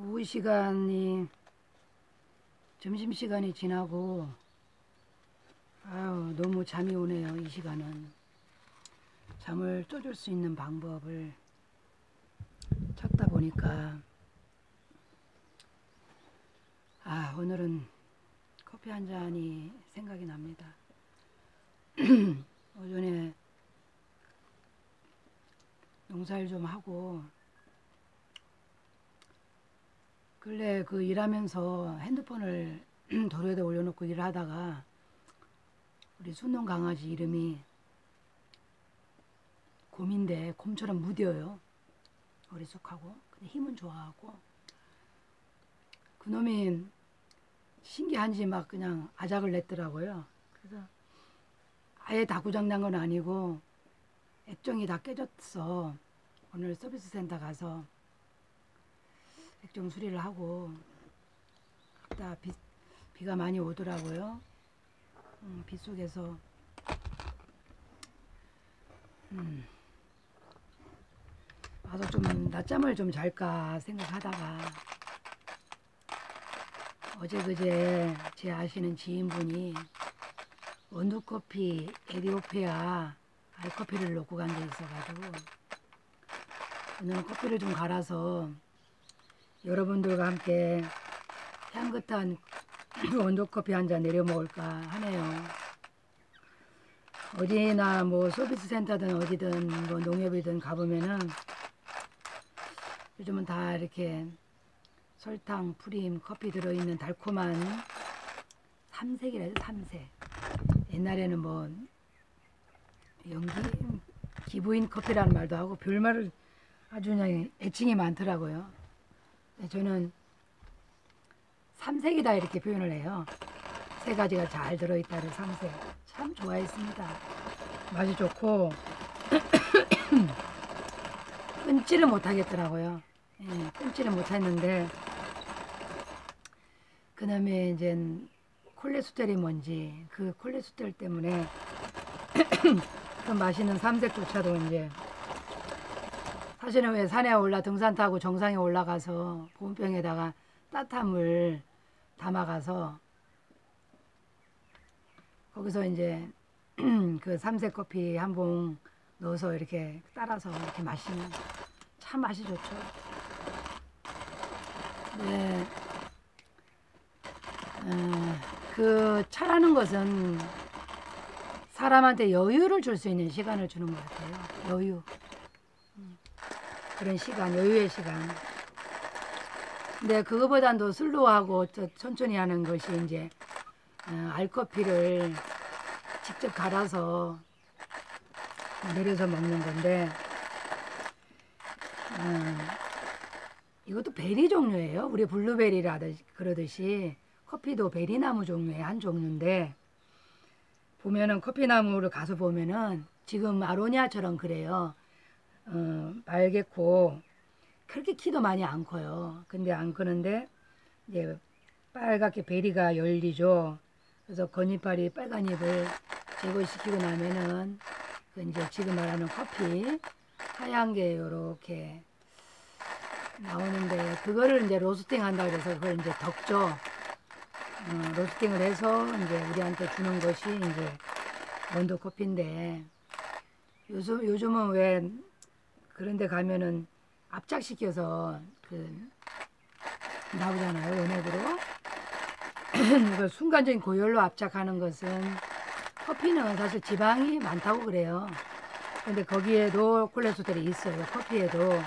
오후 시간이 점심 시간이 지나고 아유 너무 잠이 오네요 이 시간은. 잠을 쫓을 수 있는 방법을 찾다 보니까. 아 오늘은 커피 한 잔이 생각이 납니다. 오전에 농사일 좀 하고 근래 그 일하면서 핸드폰을 도로에다 올려놓고 일을 하다가 우리 순놈 강아지 이름이 곰인데 곰처럼 무뎌요. 어리숙하고 근데 힘은 좋아하고 그놈이 신기한지 막 그냥 아작을 냈더라고요. 그래서 아예 다 고장난 건 아니고 액정이 다 깨졌어. 오늘 서비스 센터 가서 액정 수리를 하고 갔다 비, 비가 많이 오더라고요. 음, 비 속에서 음, 와서 좀 낮잠을 좀 잘까 생각하다가 어제 그제 제 아시는 지인분이 원두커피 에디오피아 알커피를 놓고 간 게 있어가지고 오늘 커피를 좀 갈아서 여러분들과 함께 향긋한 원두커피 한 잔 내려 먹을까 하네요. 어디나 뭐 서비스 센터든 어디든 뭐 농협이든 가보면은 요즘은 다 이렇게 설탕, 프림, 커피 들어있는 달콤한 삼색이라죠 삼색. 옛날에는 뭐 연기 기부인 커피라는 말도 하고 별말을 아주 그냥 애칭이 많더라고요. 저는 삼색이다 이렇게 표현을 해요. 세 가지가 잘 들어있다를 삼색. 참 좋아했습니다. 맛이 좋고 끊지를 못하겠더라고요. 예, 끊지를 못했는데 그 다음에 이제 콜레스테롤이 뭔지 그 콜레스테롤 때문에 그 맛있는 삼색조차도 이제 사실은 왜 산에 올라 등산 타고 정상에 올라가서 보온병에다가 따뜻한 물 담아가서 거기서 이제 그 삼색 커피 한 봉 넣어서 이렇게 따라서 이렇게 마시면 참 맛이 좋죠. 네. 어, 그 차라는 것은 사람한테 여유를 줄 수 있는 시간을 주는 것 같아요. 여유. 음, 그런 시간, 여유의 시간. 근데 그거보다도 슬로우하고 천천히 하는 것이 이제 어, 알커피를 직접 갈아서 내려서 먹는 건데 어, 이것도 베리 종류예요. 우리 블루베리라 그러듯이 커피도 베리나무 종류의 한 종류인데 보면은 커피나무를 가서 보면은 지금 아로니아처럼 그래요. 어, 말겠고 그렇게 키도 많이 안 커요. 근데 안 크는데 이제 빨갛게 베리가 열리죠. 그래서 건이파리 빨간 잎을 제거시키고 나면은 그 이제 지금 말하는 커피 하얀 게 요렇게 나오는데 그거를 이제 로스팅 한다 그래서 그걸 이제 덕죠. 어, 로스팅을 해서 이제 우리한테 주는 것이 이제 원두 커피인데 요즘 요즘은 왜 그런데 가면은 압착시켜서 그 나오잖아요 그 순간적인 고열로 압착하는 것은 커피는 사실 지방이 많다고 그래요. 근데 거기에도 콜레스테롤이 있어요. 커피에도.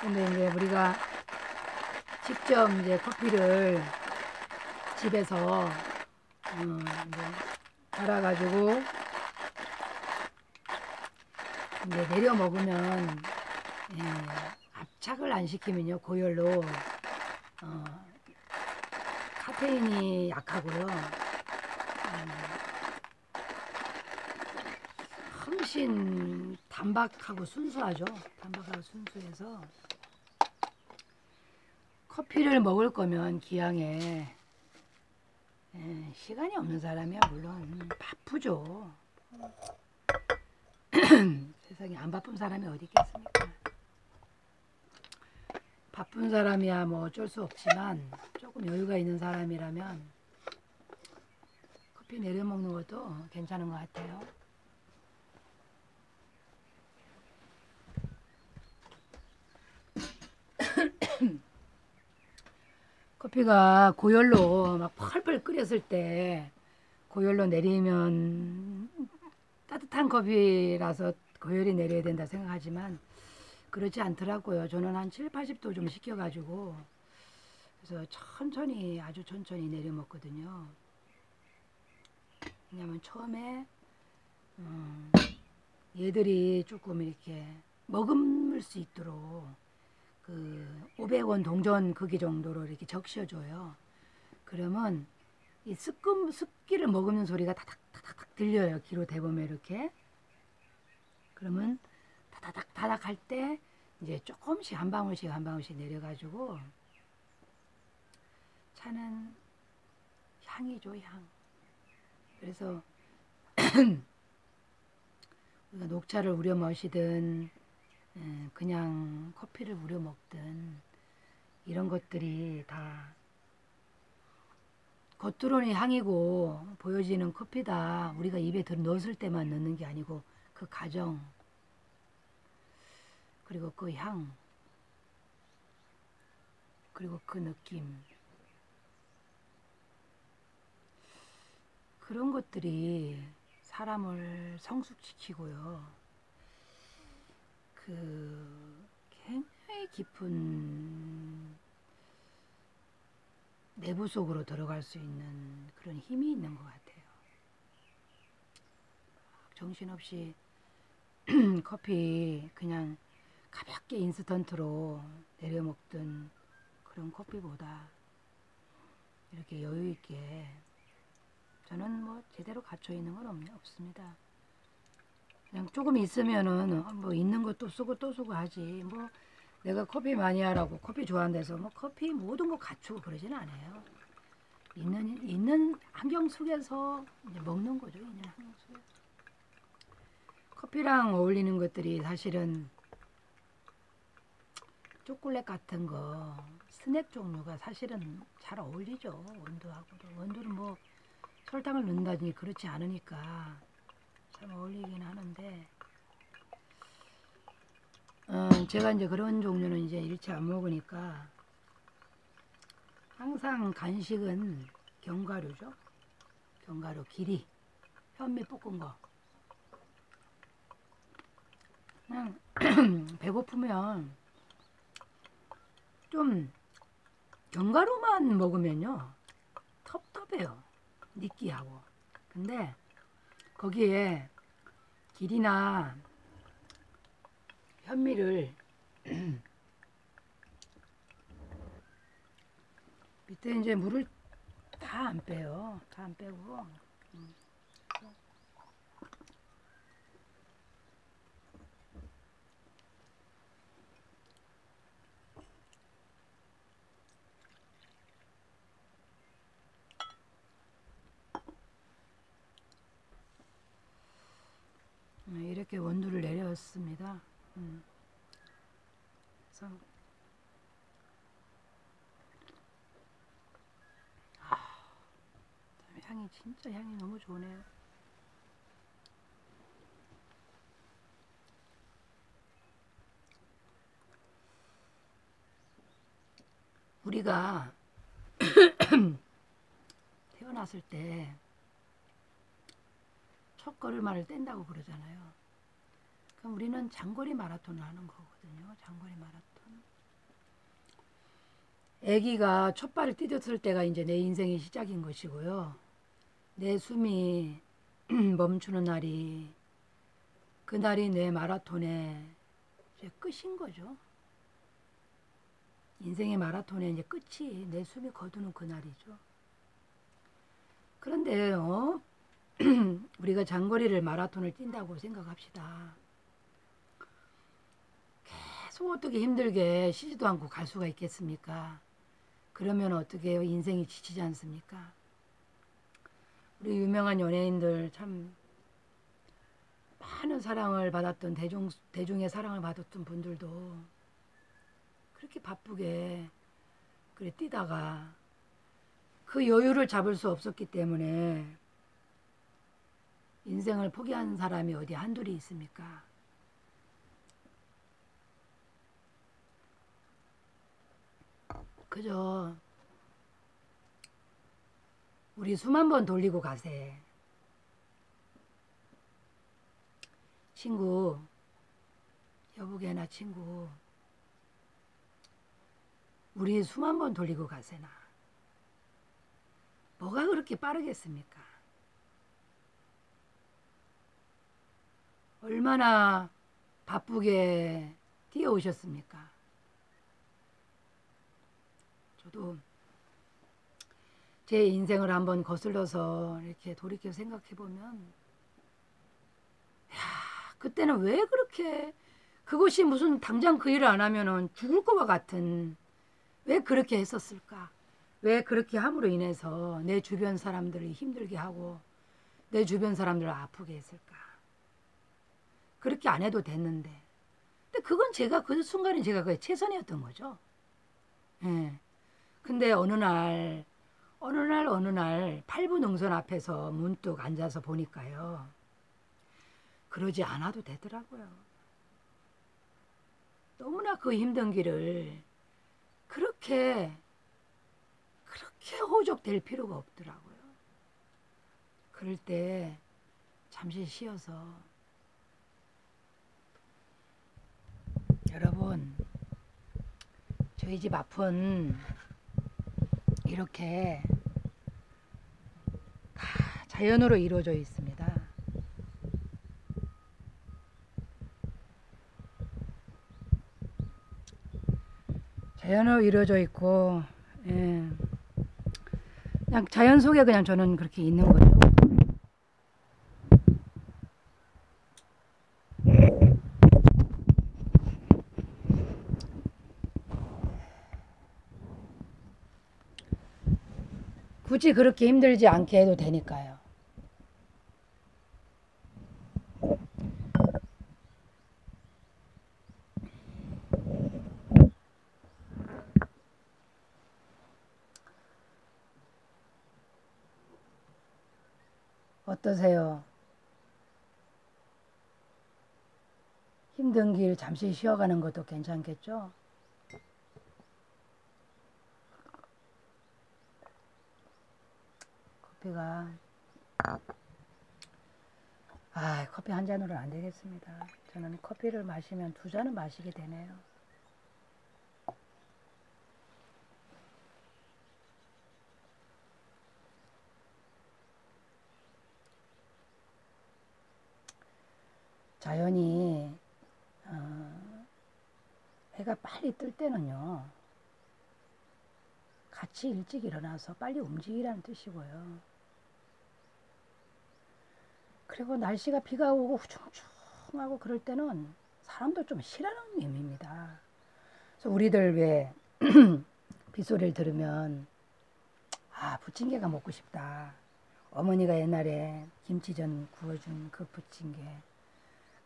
근데 이제 우리가 직접 이제 커피를 집에서 어 갈아가지고 이제 내려 먹으면 예, 압착을 안 시키면요 고열로 어, 카페인이 약하고요. 음, 훨씬 단박하고 순수하죠. 단박하고 순수해서 커피를 먹을 거면 기왕에 예, 시간이 없는 사람이야 물론 바쁘죠. 세상에 안 바쁜 사람이 어디 있겠습니까? 바쁜 사람이야 뭐 어쩔 수 없지만 조금 여유가 있는 사람이라면 커피 내려 먹는 것도 괜찮은 것 같아요. 커피가 고열로 막 펄펄 끓였을 때 고열로 내리면 따뜻한 커피라서 고열이 내려야 된다 생각하지만 그렇지 않더라고요. 저는 한 7, 80도 좀 식혀가지고 그래서 천천히 아주 천천히 내려 먹거든요. 왜냐면 처음에 음, 얘들이 조금 이렇게 머금을 수 있도록 그 500원 동전 크기 정도로 이렇게 적셔줘요. 그러면 이 습금 습기를 머금는 소리가 타닥 타닥 들려요. 귀로 대보면 이렇게. 그러면 타닥 타닥 할 때 이제 조금씩 한 방울씩 한 방울씩 내려가지고 차는 향이죠 향. 그래서 우리가 녹차를 우려 마시든 예, 그냥 커피를 우려 먹든 이런 것들이 다 겉으로는 향이고 보여지는 커피다. 우리가 입에 들 넣었을 때만 넣는 게 아니고 그 과정 그리고 그 향 그리고 그 느낌 그런 것들이 사람을 성숙시키고요. 그 굉장히 깊은 내부 속으로 들어갈 수 있는 그런 힘이 있는 것 같아요. 정신없이 커피 그냥 가볍게 인스턴트로 내려 먹던 그런 커피보다 이렇게 여유 있게 저는 뭐 제대로 갖춰 있는 건 없, 없습니다. 그냥 조금 있으면은 뭐 있는 것도 쓰고 또 쓰고 하지 뭐 내가 커피 많이 하라고 커피 좋아한다해서 뭐 커피 모든 거 갖추고 그러지는 않아요. 있는 있는 환경 속에서 먹는 거죠. 있는 환경 속에. 커피랑 어울리는 것들이 사실은 초콜릿 같은 거 스낵 종류가 사실은 잘 어울리죠. 원두하고도 원두는 뭐 설탕을 넣는다니 그렇지 않으니까 참 어울리긴 하는데 어, 제가 이제 그런 종류는 이제 일체 안 먹으니까 항상 간식은 견과류죠. 견과류 길이 현미 볶은 거. 그냥 배고프면 좀 견과류만 먹으면요. 텁텁해요. 느끼하고. 근데 거기에 길이나 현미를 밑에 이제 물을 다 안 빼요. 다 안 빼고 음. 음, 이렇게 내렸습니다. 음. 그래서 아, 향이 진짜 향이 너무 좋네요. 우리가 태어났을 때 첫 걸음마를 뗀다고 그러잖아요. 그럼 우리는 장거리 마라톤을 하는 거거든요. 장거리 마라톤. 아기가 첫 발을 디뎠을 때가 이제 내 인생의 시작인 것이고요. 내 숨이 멈추는 날이 그 날이 내 마라톤의 끝인 거죠. 인생의 마라톤의 이제 끝이 내 숨이 거두는 그 날이죠. 그런데 어? 우리가 장거리를 마라톤을 뛴다고 생각합시다. 계속 어떻게 힘들게 쉬지도 않고 갈 수가 있겠습니까? 그러면 어떻게 해요? 인생이 지치지 않습니까? 우리 유명한 연예인들 참 많은 사랑을 받았던 대중 대중의 사랑을 받았던 분들도 그렇게 바쁘게 그래 뛰다가 그 여유를 잡을 수 없었기 때문에 인생을 포기한 사람이 어디 한둘이 있습니까? 그저 우리 수만 번 돌리고 가세. 친구, 여보게나 친구, 우리 수만 번 돌리고 가세나. 뭐가 그렇게 빠르겠습니까? 얼마나 바쁘게 뛰어오셨습니까? 저도 제 인생을 한번 거슬러서 이렇게 돌이켜 생각해 보면, 야, 그때는 왜 그렇게 그것이 무슨 당장 그 일을 안 하면은 죽을 것과 같은 왜 그렇게 했었을까? 왜 그렇게 함으로 인해서 내 주변 사람들을 힘들게 하고 내 주변 사람들을 아프게 했을까? 그렇게 안 해도 됐는데. 근데 그건 제가 그 순간에 제가 그게 최선이었던 거죠. 예. 근데 어느 날, 어느 날, 어느 날, 팔부 능선 앞에서 문득 앉아서 보니까요. 그러지 않아도 되더라고요. 너무나 그 힘든 길을 그렇게, 그렇게 호적될 필요가 없더라고요. 그럴 때 잠시 쉬어서 여러분, 저희 집 앞은 이렇게 다 자연으로 이루어져 있습니다. 자연으로 이루어져 있고, 예. 그냥 자연 속에 그냥 저는 그렇게 있는 거죠. 굳이 그렇게 힘들지 않게 해도 되니까요. 어떠세요? 힘든 길 잠시 쉬어가는 것도 괜찮겠죠? 커피가 아 커피 한 잔으로는 안 되겠습니다. 저는 커피를 마시면 두 잔은 마시게 되네요. 자연이 어, 해가 빨리 뜰 때는요. 같이 일찍 일어나서 빨리 움직이라는 뜻이고요. 그리고 날씨가 비가 오고 후충충하고 그럴 때는 사람도 좀 싫어하는 의미입니다. 그래서 우리들 왜 빗소리를 들으면 아 부침개가 먹고 싶다. 어머니가 옛날에 김치전 구워준 그 부침개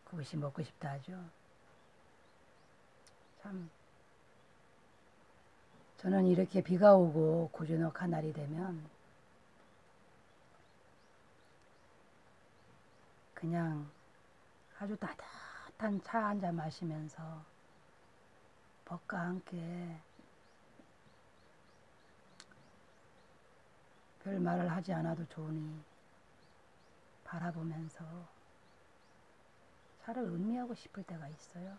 그것이 먹고 싶다 하죠. 참 저는 이렇게 비가 오고 고즈넉한 날이 되면 그냥 아주 따뜻한 차 한 잔 마시면서 벗과 함께 별 말을 하지 않아도 좋으니 바라보면서 차를 음미하고 싶을 때가 있어요.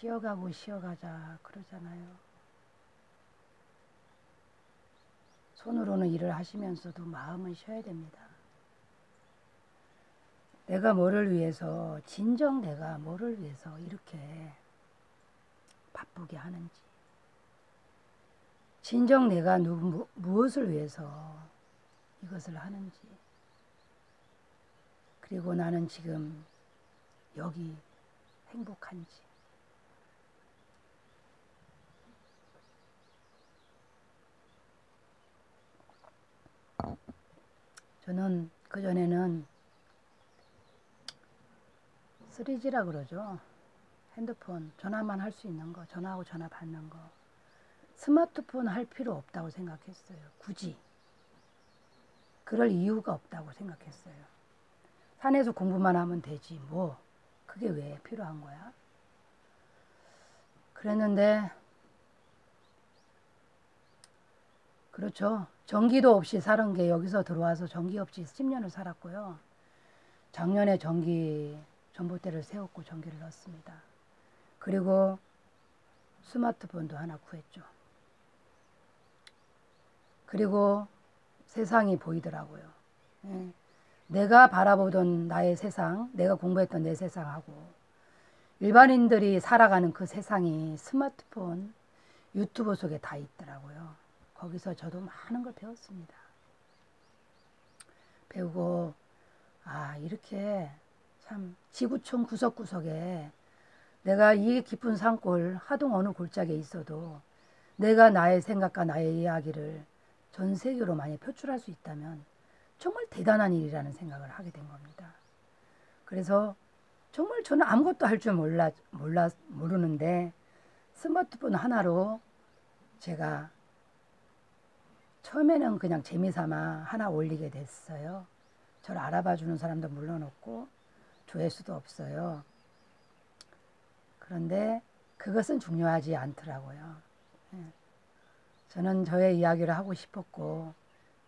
쉬어가고 쉬어가자 그러잖아요. 손으로는 일을 하시면서도 마음은 쉬어야 됩니다. 내가 뭐를 위해서, 진정 내가 뭐를 위해서 이렇게 바쁘게 하는지, 진정 내가 누, 무엇을 위해서 이것을 하는지, 그리고 나는 지금 여기 행복한지, 저는 그전에는 3G라 그러죠. 핸드폰 전화만 할 수 있는 거, 전화하고 전화 받는 거. 스마트폰 할 필요 없다고 생각했어요. 굳이. 그럴 이유가 없다고 생각했어요. 산에서 공부만 하면 되지, 뭐. 그게 왜 필요한 거야? 그랬는데, 그렇죠. 전기도 없이 사는 게 여기서 들어와서 전기 없이 10년을 살았고요. 작년에 전기 전봇대를 세웠고 전기를 넣었습니다. 그리고 스마트폰도 하나 구했죠. 그리고 세상이 보이더라고요. 예. 내가 바라보던 나의 세상, 내가 공부했던 내 세상하고 일반인들이 살아가는 그 세상이 스마트폰, 유튜브 속에 다 있더라고요. 거기서 저도 많은 걸 배웠습니다. 배우고 아 이렇게 참 지구촌 구석구석에 내가 이 깊은 산골 하동 어느 골짜기에 있어도 내가 나의 생각과 나의 이야기를 전 세계로 많이 표출할 수 있다면 정말 대단한 일이라는 생각을 하게 된 겁니다. 그래서 정말 저는 아무것도 할 줄 몰라, 몰라, 모르는데 스마트폰 하나로 제가 처음에는 그냥 재미삼아 하나 올리게 됐어요. 저를 알아봐 주는 사람도 물론 없고 조회수도 없어요. 그런데 그것은 중요하지 않더라고요. 예. 저는 저의 이야기를 하고 싶었고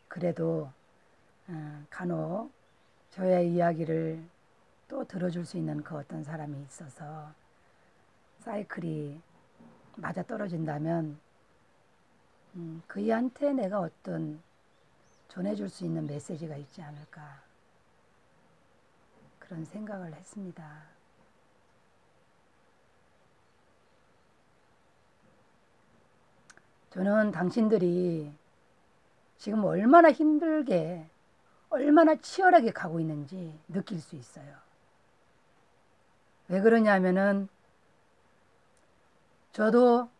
그래도 어, 간혹 저의 이야기를 또 들어줄 수 있는 그 어떤 사람이 있어서 사이클이 맞아 떨어진다면 음, 그이한테 내가 어떤 전해줄 수 있는 메시지가 있지 않을까 그런 생각을 했습니다. 저는 당신들이 지금 얼마나 힘들게 얼마나 치열하게 가고 있는지 느낄 수 있어요. 왜 그러냐면은 저도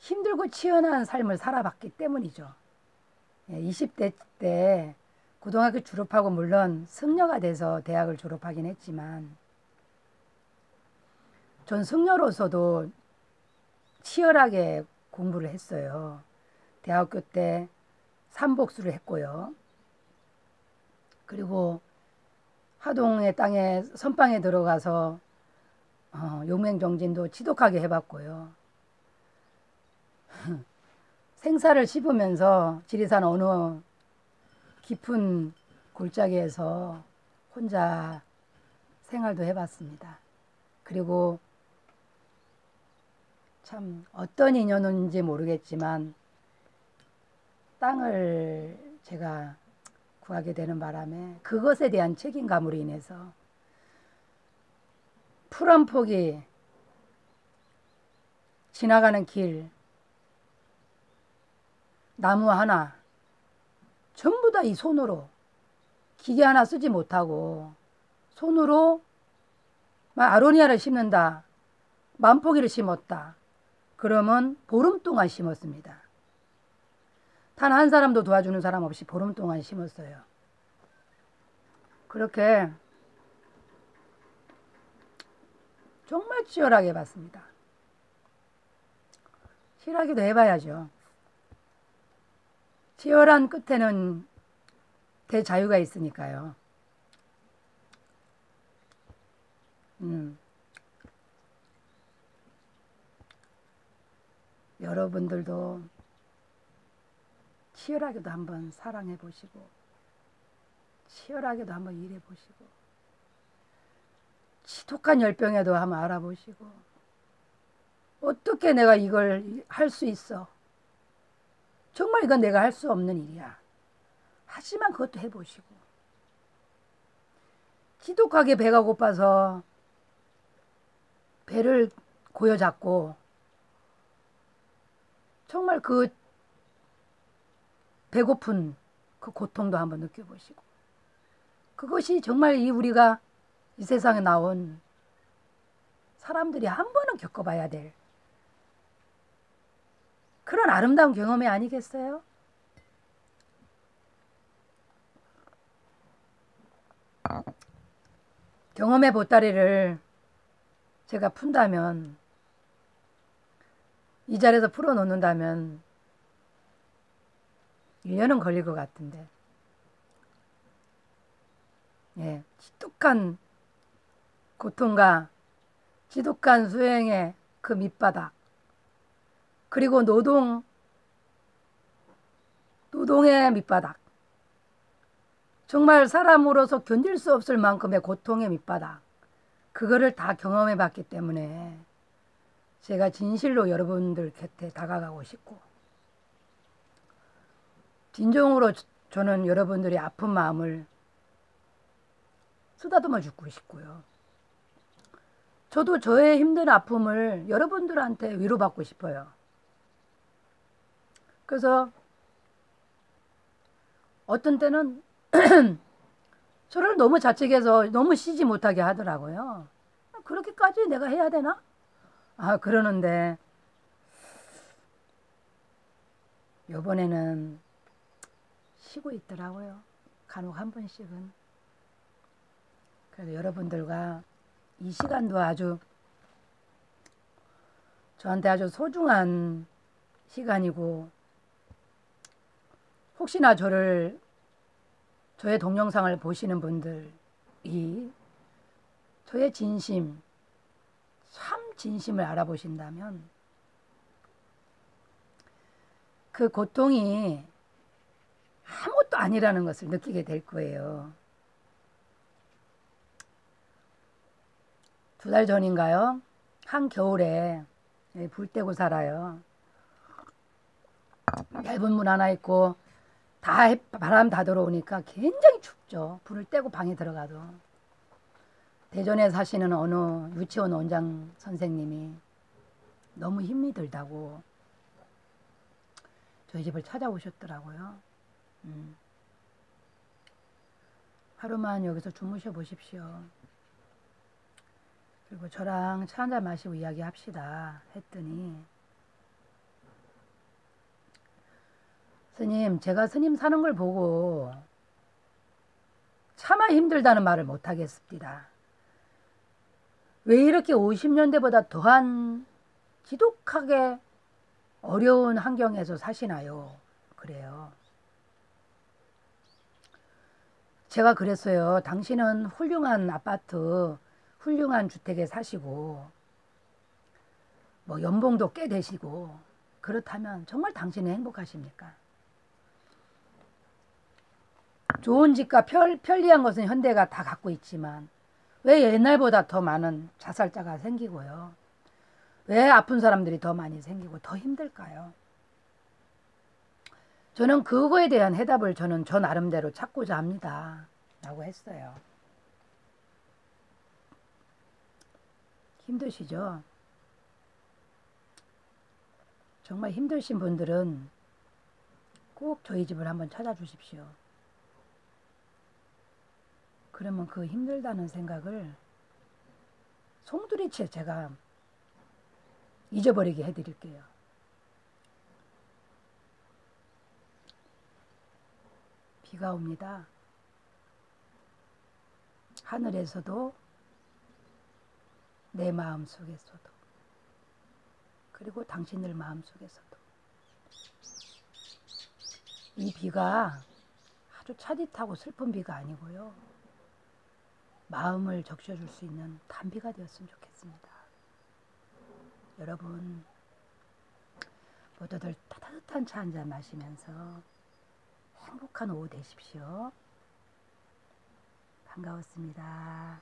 힘들고 치열한 삶을 살아봤기 때문이죠. 20대 예, 때 고등학교 졸업하고 물론 승려가 돼서 대학을 졸업하긴 했지만 전 승려로서도 치열하게 공부를 했어요. 대학교 때 삼복수를 했고요. 그리고 하동의 땅에 선방에 들어가서 어, 용맹정진도 지독하게 해봤고요. 생사를 씹으면서 지리산 어느 깊은 골짜기에서 혼자 생활도 해봤습니다. 그리고 참 어떤 인연인지 모르겠지만 땅을 제가 구하게 되는 바람에 그것에 대한 책임감으로 인해서 풀 한 폭이 지나가는 길 나무 하나 전부 다 이 손으로 기계 하나 쓰지 못하고 손으로 아로니아를 심는다. 만포기를 심었다. 그러면 보름 동안 심었습니다. 단 한 사람도 도와주는 사람 없이 보름 동안 심었어요. 그렇게 정말 치열하게 봤습니다. 치열하기도 해봐야죠. 치열한 끝에는 대자유가 있으니까요. 음. 여러분들도 치열하게도 한번 사랑해 보시고, 치열하게도 한번 일해 보시고, 지독한 열병에도 한번 알아보시고, 어떻게 내가 이걸 할 수 있어? 정말 이건 내가 할 수 없는 일이야. 하지만 그것도 해보시고. 지독하게 배가 고파서 배를 고여잡고 정말 그 배고픈 그 고통도 한번 느껴보시고 그것이 정말 이 우리가 이 세상에 나온 사람들이 한 번은 겪어봐야 될 그런 아름다운 경험이 아니겠어요? 경험의 보따리를 제가 푼다면 이 자리에서 풀어놓는다면 1년은 걸릴 것 같은데 예, 지독한 고통과 지독한 수행의 그 밑바닥 그리고 노동 노동의 밑바닥 정말 사람으로서 견딜 수 없을 만큼의 고통의 밑바닥 그거를 다 경험해 봤기 때문에 제가 진실로 여러분들 곁에 다가가고 싶고 진정으로 저는 여러분들의 아픈 마음을 쓰다듬어 주고 싶고요. 저도 저의 힘든 아픔을 여러분들한테 위로받고 싶어요. 그래서 어떤 때는 저를 너무 자책해서 너무 쉬지 못하게 하더라고요. 그렇게까지 내가 해야 되나? 아, 그러는데, 요번에는 쉬고 있더라고요. 간혹 한 번씩은. 그래서 여러분들과 이 시간도 아주 저한테 아주 소중한 시간이고, 혹시나 저를, 저의 동영상을 보시는 분들이 저의 진심, 참 진심을 알아보신다면 그 고통이 아무것도 아니라는 것을 느끼게 될 거예요. 두 달 전인가요? 한 겨울에 불 떼고 살아요. 얇은 문 하나 있고 다 바람 다 들어오니까 굉장히 춥죠. 불을 떼고 방에 들어가도. 대전에 사시는 어느 유치원 원장 선생님이 너무 힘이 들다고 저희 집을 찾아오셨더라고요. 음. 하루만 여기서 주무셔 보십시오. 그리고 저랑 차 한잔 마시고 이야기 합시다. 했더니, 스님, 제가 스님 사는 걸 보고 차마 힘들다는 말을 못 하겠습니다. 왜 이렇게 50년대보다 더한 지독하게 어려운 환경에서 사시나요? 그래요. 제가 그랬어요. 당신은 훌륭한 아파트, 훌륭한 주택에 사시고, 뭐 연봉도 꽤 되시고, 그렇다면 정말 당신은 행복하십니까? 좋은 집과 편, 편리한 것은 현대가 다 갖고 있지만, 왜 옛날보다 더 많은 자살자가 생기고요? 왜 아픈 사람들이 더 많이 생기고 더 힘들까요? 저는 그거에 대한 해답을 저는 저 나름대로 찾고자 합니다. 라고 했어요. 힘드시죠? 정말 힘드신 분들은 꼭 저희 집을 한번 찾아주십시오. 그러면 그 힘들다는 생각을 송두리째 제가 잊어버리게 해드릴게요. 비가 옵니다. 하늘에서도 내 마음 속에서도 그리고 당신들 마음 속에서도 이 비가 아주 차디타고 슬픈 비가 아니고요. 마음을 적셔줄 수 있는 단비가 되었으면 좋겠습니다. 여러분 모두들 따뜻한 차 한 잔 마시면서 행복한 오후 되십시오. 반가웠습니다.